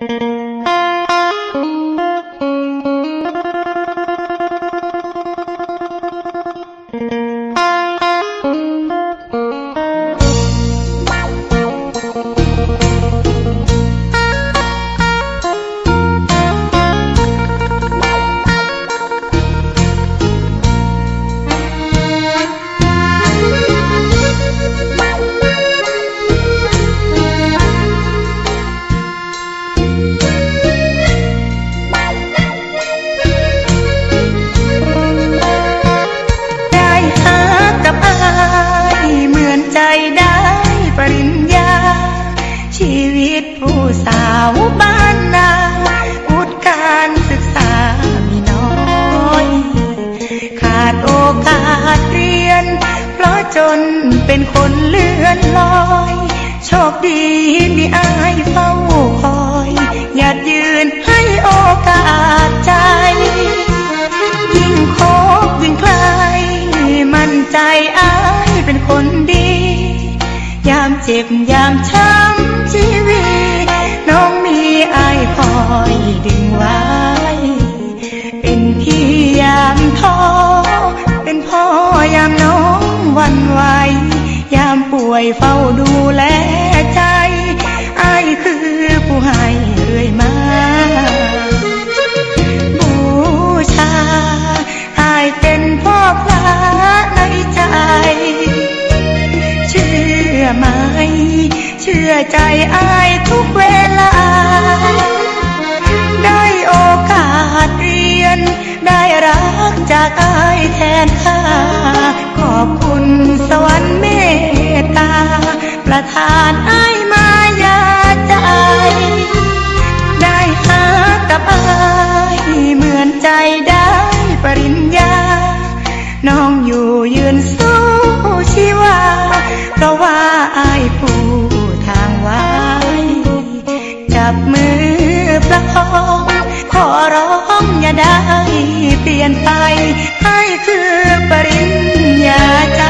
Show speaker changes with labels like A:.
A: And ชีวิตผู้สาวบ้านนาอุดการศึกษามีน้อย ขาดโอกาสเรียน เพราะจนเป็นคนเลื่อนลอย โชคดีมีอายเฝ้าคอยหยัดยืนให้โอกาสใจ ยิ่งคบยิ่งใครมั่นใจอายเป็นคนดี ยามเจ็บยามช้ำ อยดึงไว้ เป็นพี่ยามท้อเป็นพ่อยามน้องวันไหวยามป่วยเฝ้าดูแลใจอายคือผู้ให้เรื่อยมาบูชาอายเป็นพ่อพระในใจ เชื่อไหม เชื่อใจอายทุกเว ประทานอายมายาใจ ได้หากับอายเหมือนใจได้ปริญญา น้องอยู่ยืนสู้ชีวา เพราะว่าอายผู้ทางไว้ จับมือประคองขอร้องอย่าได้เปลี่ยนไปให้คือปริญญาใจ